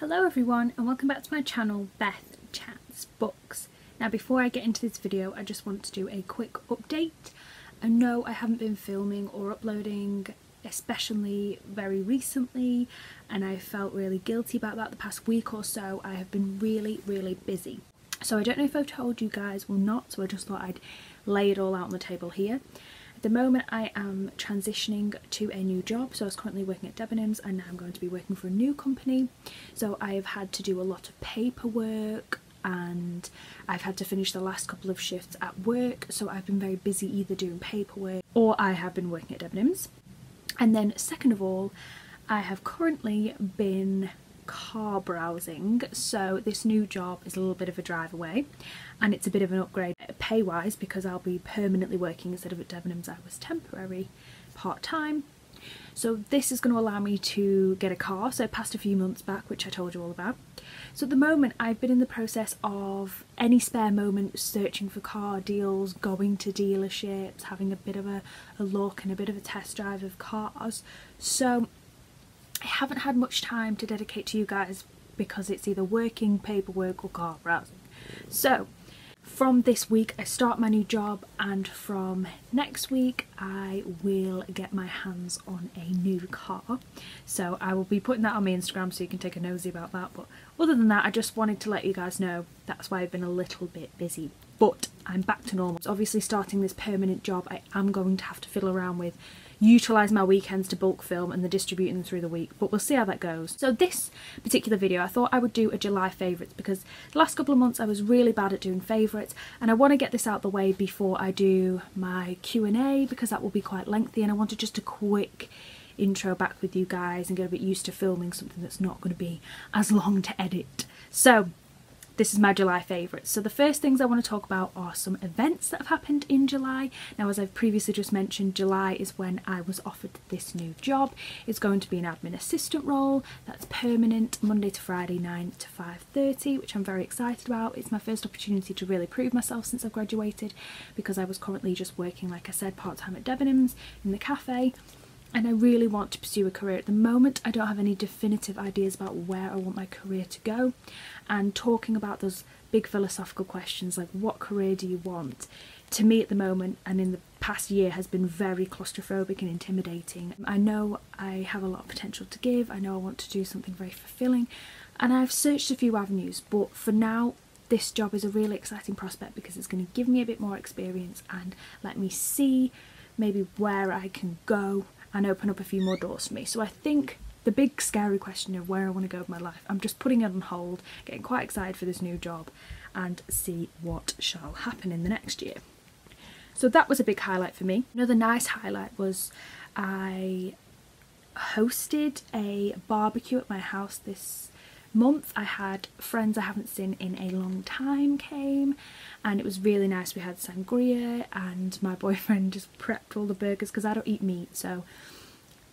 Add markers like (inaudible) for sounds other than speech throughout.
Hello everyone and welcome back to my channel Beth Chats Books. Now before I get into this video I just want to do a quick update. I know I haven't been filming or uploading especially very recently and I felt really guilty about that the past week or so. I have been really really busy. So I don't know if I've told you guys or not so I just thought I'd lay it all out on the table here. At the moment I am transitioning to a new job, so I was currently working at Debenhams and now I'm going to be working for a new company. So I have had to do a lot of paperwork and I've had to finish the last couple of shifts at work, so I've been very busy either doing paperwork or I have been working at Debenhams. And then second of all, I have currently been car browsing so this new job is a little bit of a drive away and it's a bit of an upgrade pay wise because I'll be permanently working instead of at Debenhams I was temporary part-time so this is going to allow me to get a car so I passed a few months back which I told you all about so at the moment I've been in the process of any spare moment searching for car deals, going to dealerships, having a bit of a, a look and a bit of a test drive of cars. So I haven't had much time to dedicate to you guys because it's either working, paperwork or car browsing. So from this week I start my new job and from next week I will get my hands on a new car. So I will be putting that on my Instagram so you can take a nosy about that but other than that I just wanted to let you guys know that's why I've been a little bit busy but I'm back to normal. So obviously starting this permanent job I am going to have to fiddle around with utilise my weekends to bulk film and then distributing them through the week but we'll see how that goes. So this particular video I thought I would do a July favourites because the last couple of months I was really bad at doing favourites and I want to get this out the way before I do my Q&A because that will be quite lengthy and I wanted just a quick intro back with you guys and get a bit used to filming something that's not going to be as long to edit. So this is my July favourites. So the first things I want to talk about are some events that have happened in July. Now as I've previously just mentioned, July is when I was offered this new job. It's going to be an admin assistant role that's permanent Monday to Friday 9 to 5.30 which I'm very excited about. It's my first opportunity to really prove myself since I've graduated because I was currently just working like I said part-time at Debenhams in the cafe and I really want to pursue a career. At the moment I don't have any definitive ideas about where I want my career to go. And talking about those big philosophical questions like what career do you want? To me at the moment and in the past year has been very claustrophobic and intimidating. I know I have a lot of potential to give, I know I want to do something very fulfilling. And I've searched a few avenues. But for now this job is a really exciting prospect because it's going to give me a bit more experience and let me see maybe where I can go and open up a few more doors for me. So I think the big scary question of where I want to go with my life, I'm just putting it on hold, getting quite excited for this new job and see what shall happen in the next year. So that was a big highlight for me. Another nice highlight was I hosted a barbecue at my house this month. I had friends I haven't seen in a long time came and it was really nice. We had sangria and my (laughs) boyfriend just prepped all the burgers because I don't eat meat so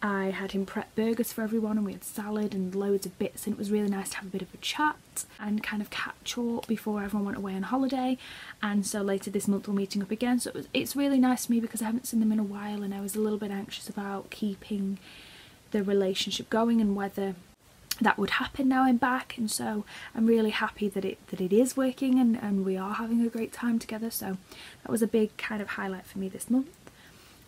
I had him prep burgers for everyone and we had salad and loads of bits and it was really nice to have a bit of a chat and kind of catch up before everyone went away on holiday and so later this month we're meeting up again so it was, it's really nice to me because I haven't seen them in a while and I was a little bit anxious about keeping the relationship going and whether that would happen now I'm back and so I'm really happy that it that it is working and, and we are having a great time together so that was a big kind of highlight for me this month.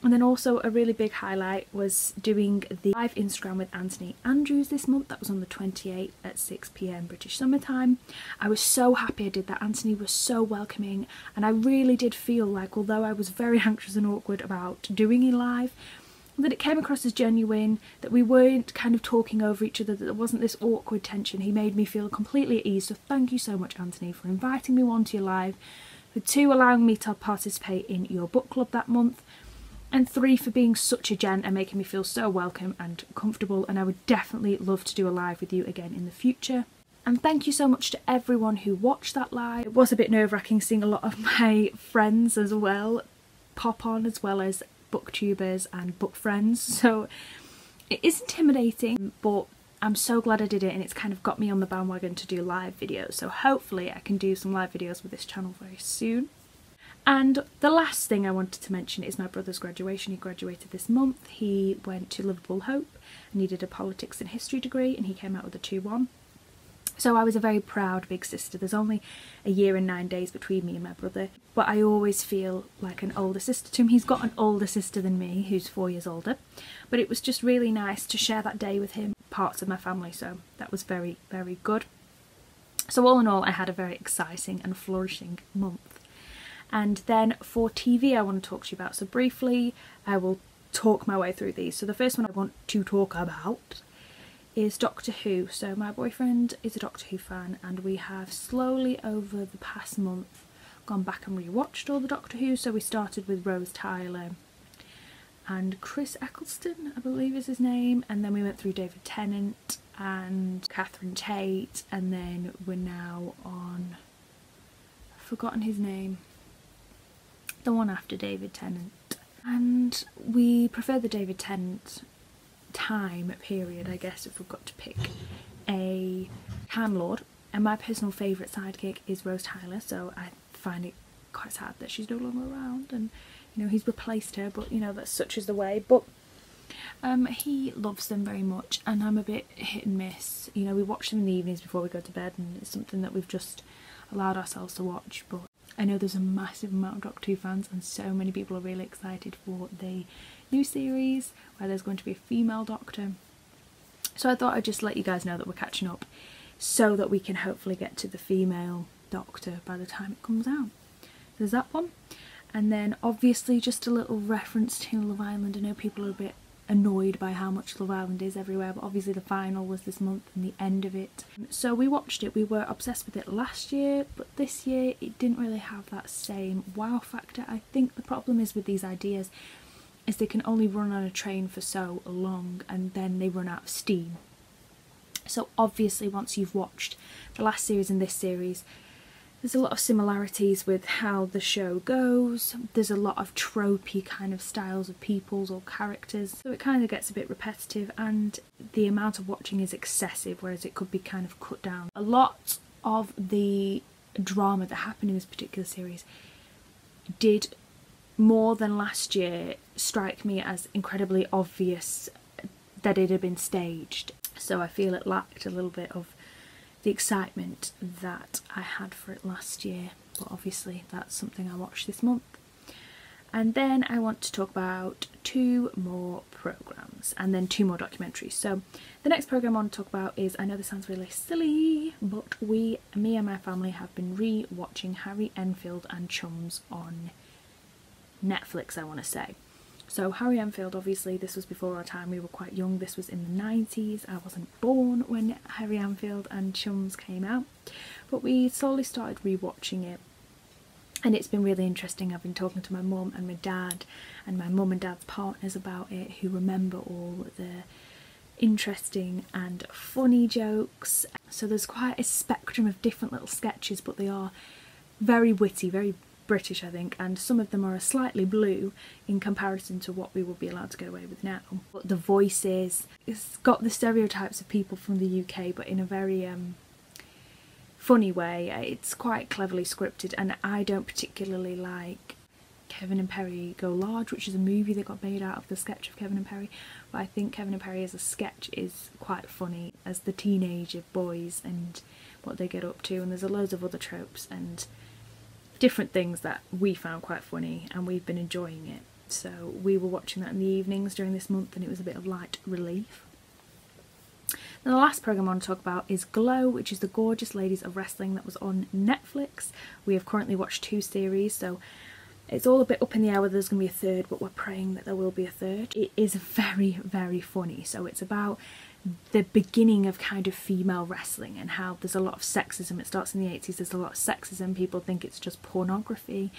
And then also a really big highlight was doing the live Instagram with Anthony Andrews this month. That was on the 28th at 6pm British summertime. I was so happy I did that. Anthony was so welcoming and I really did feel like although I was very (laughs) anxious and awkward about doing it live, that it came across as genuine, that we weren't kind of talking over each other, that there wasn't this awkward tension. He made me feel completely at ease. So thank you so much, Anthony, for inviting me onto your live, for two, allowing me to participate in your book club that month, and three, for being such a gent and making me feel so welcome and comfortable. And I would definitely love to do a live with you again in the future. And thank you so much to everyone who watched that live. It was a bit nerve wracking seeing a lot of (laughs) my friends as well pop on as well as booktubers and book friends (laughs) so it is intimidating but I'm so glad I did it and it's kind of got me on the bandwagon to do live videos so hopefully I can do some live videos with this channel very soon. And the last thing I wanted to mention is my brother's graduation. He graduated this month. He went to Liverpool Hope and he did a politics and history degree and he came out with a 2-1. So I was a very proud big sister. There's only a year and nine days between me and my brother, but I always feel like an older sister to him. He's got an older sister than me, who's four years older, but it was just really nice to share that day with him, parts of my family, so that was very, very good. So all in all, I had a very exciting and flourishing month. And then for TV, I want to talk to you about. So briefly, I will talk my way through these. So the first one I want to talk about is Doctor Who. So my boyfriend is a Doctor Who fan and we have slowly over the past month gone back and rewatched all the Doctor Who. So we started with Rose Tyler and Chris Eccleston, I believe is his name, and then we went through David Tennant and Catherine Tate, and then we're now on I've forgotten his name. The one after David Tennant. And we prefer the David Tennant time period, I guess, if we've got to pick a Time Lord. And my personal favourite sidekick is Rose Tyler, so I find it quite sad that she's no longer around and you know he's replaced her but you know that's such is the way but um, he loves them very much and I'm a bit hit and miss you know we watch them in the evenings before we go to bed and it's something that we've just allowed ourselves to watch but I know there's a massive amount of Doctor Who fans and so many people are really excited for the new series where there's going to be a female Doctor. So I thought I'd just let you guys know that we're catching up so that we can hopefully get to the female Doctor by the time it comes out. There's that one. And then obviously just a little reference to Love Island. I know people are a bit annoyed by how much Love Island is everywhere, but obviously the final was this month and the end of it. So we watched it, we were obsessed with it last year, but this year it didn't really have that same wow factor. I think the problem is with these ideas is they can only run on a train for so long and then they run out of steam. So obviously once you've watched the last series and this series, there's a lot of similarities with how the show goes. There's a lot of tropey kind of styles of peoples or characters, so it kind of gets a bit repetitive and the amount of watching is excessive, whereas it could be kind of cut down. A lot of the drama that happened in this particular series did more than last year strike me as incredibly obvious that it had been staged. So I feel it lacked a little bit of the excitement that I had for it last year, but obviously that's something I watched this month. And then I want to talk about two more programmes and then two more documentaries. So the next programme I want to talk about is, I know this sounds really silly, but we, me and my family have been re-watching Harry Enfield and Chums on Netflix I want to say. So Harry Enfield, obviously this was before our time, we were quite young, this was in the 90s, I wasn't born when Harry Enfield and Chums came out, but we slowly started rewatching it and it's been really interesting. I've been talking to my mum and my dad and my mum and dad's partners about it who remember all the interesting and funny jokes. So there's quite a spectrum of different little sketches but they are very witty, very British, I think, and some of them are slightly blue in comparison to what we will be allowed to get away with now. But the voices, it's got the stereotypes of people from the UK, but in a very um, funny way. It's quite cleverly scripted, and I don't particularly like Kevin and Perry Go Large, which is a movie that got made out of the sketch of Kevin and Perry. But I think Kevin and Perry as a sketch is quite funny as the teenager boys and what they get up to, and there's a loads of other tropes and different things that we found quite funny and we've been enjoying it. So we were watching that in the evenings during this month and it was a bit of light relief. Then the last programme I want to talk about is Glow, which is the Gorgeous Ladies of Wrestling that was on Netflix. We have currently watched two series, so it's all a bit up in the air whether there's going to be a third, but we're praying that there will be a third. It is (laughs) very, very funny. So it's about the beginning of kind of female wrestling and how there's a lot of sexism. It starts in the 80s, there's a lot of sexism, people think it's just pornography,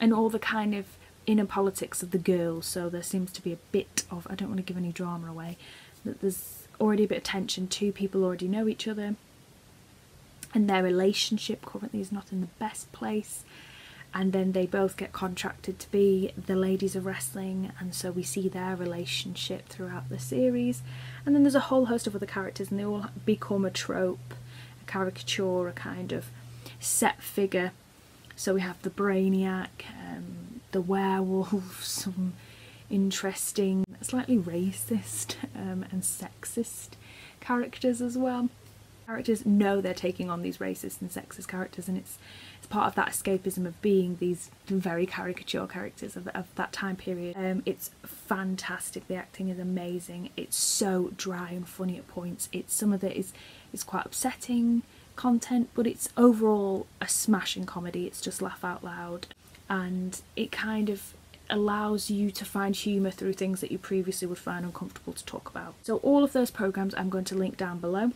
and all the kind of inner politics of the girls. So there seems to be a bit of, I don't want to give any drama away, that there's already a bit of tension. Two people already know each other, and their relationship currently is not in the best place and then they both get contracted to be the ladies of wrestling and so we see their relationship throughout the series. And then there's a whole host of other characters and they all become a trope a caricature a kind of set figure. So we have the brainiac um, the werewolf some interesting slightly racist (laughs) um, and sexist characters as well Characters know they're taking on these racist and sexist characters and it's it's part of that escapism of being these very caricature characters of, of that time period. Um, it's fantastic, the acting is amazing, it's so dry and funny at points, it's some of it is, is quite upsetting content but it's overall a smashing comedy, it's just laugh out loud. And it kind of allows you to find humour through things that you previously would find uncomfortable to talk about. So all of those programmes I'm going to link down below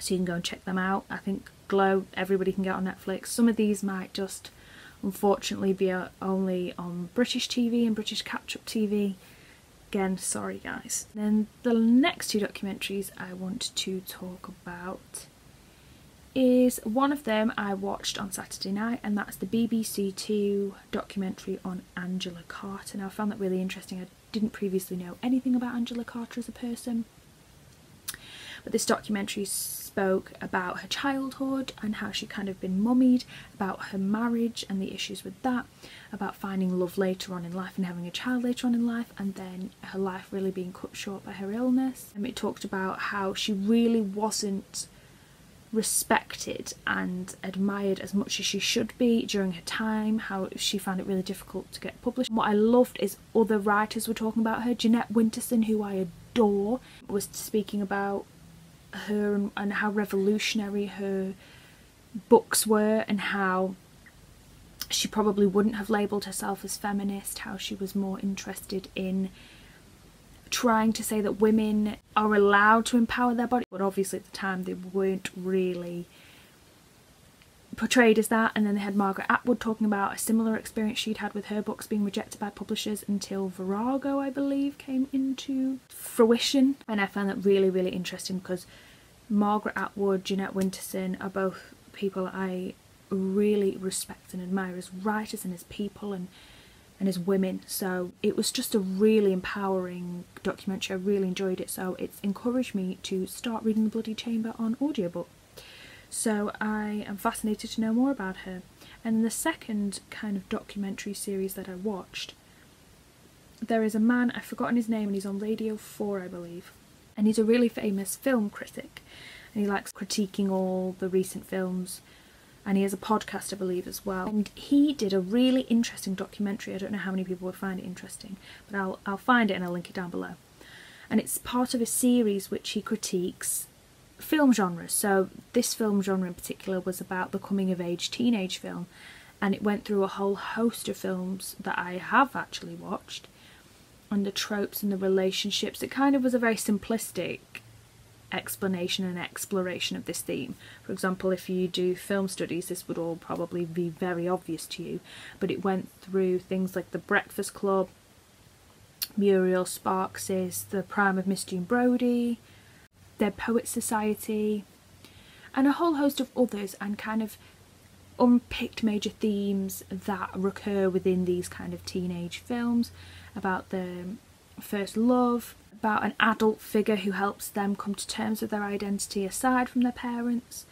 so you can go and check them out. I think Glow everybody can get on Netflix. Some of these might just unfortunately be uh, only on British TV and British catch-up TV. Again, sorry guys. Then the next two documentaries I want to talk about is one of them I watched on Saturday night and that's the BBC Two documentary on Angela Carter. Now I found that really interesting. I didn't previously know anything about Angela Carter as a person but this documentary spoke about her childhood and how she kind of been mummied, about her marriage and the issues with that, about finding love later on in life and having a child later on in life, and then her life really being cut short by her illness. And it talked about how she really wasn't respected and admired as much as she should be during her time, how she found it really difficult to get published. What I loved is other writers were talking about her. Jeanette Winterson, who I adore, was speaking about her and, and how revolutionary her books were and how she probably wouldn't have labelled herself as feminist, how she was more interested in trying to say that women are allowed to empower their body, but obviously at the time they weren't really portrayed as that. And then they had Margaret Atwood talking about a similar experience she'd had with her books being rejected by publishers until Virago, I believe, came into fruition. And I found that really, really interesting because Margaret Atwood, Jeanette Winterson are both people I really respect and admire as writers and as people and and as women so it was just a really empowering documentary I really enjoyed it so it's encouraged me to start reading The Bloody Chamber on audiobook so I am fascinated to know more about her. And the second kind of documentary series that I watched there is a man I've forgotten his name and he's on Radio 4 I believe. And he's a really famous film critic. And he likes critiquing all the recent films. And he has a podcast I believe as well. And he did a really interesting documentary. I don't know how many people would find it interesting but I'll, I'll find it and I'll link it down below. And it's part of a series which he critiques film genres so this film genre in particular was about the coming of age teenage film and it went through a whole host of films that I have actually watched and the tropes and the relationships it kind of was a very simplistic explanation and exploration of this theme. For example, if you do film studies, this would all probably be very obvious to you, but it went through things like The Breakfast Club, Muriel Sparks's The Prime of Miss Jean Brodie, Dead Poets Society, and a whole host of others, and kind of unpicked major themes that recur within these kind of teenage films about the first love, about an adult figure who helps them come to terms with their identity aside from their parents.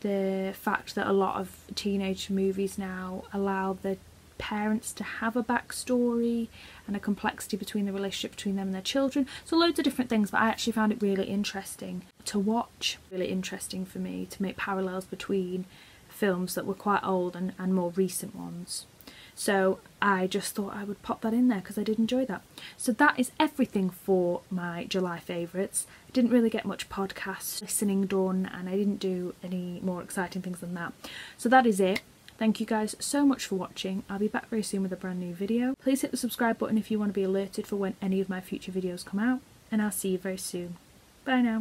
The fact that a lot of teenage movies now allow the parents to have a backstory and a complexity between the relationship between them and their children. So loads of different things, but I actually found it really interesting to watch. Really interesting for me to make parallels between films that were quite old and, and more recent ones. So I just thought I would pop that in there because I did enjoy that. So that is everything for my July favourites. I didn't really get much podcast listening done and I didn't do any more exciting things than that. So that is it. Thank you guys so much for watching. I'll be back very soon with a brand new video. Please hit the subscribe button if you want to be alerted for when any of my future videos come out. And I'll see you very soon. Bye now.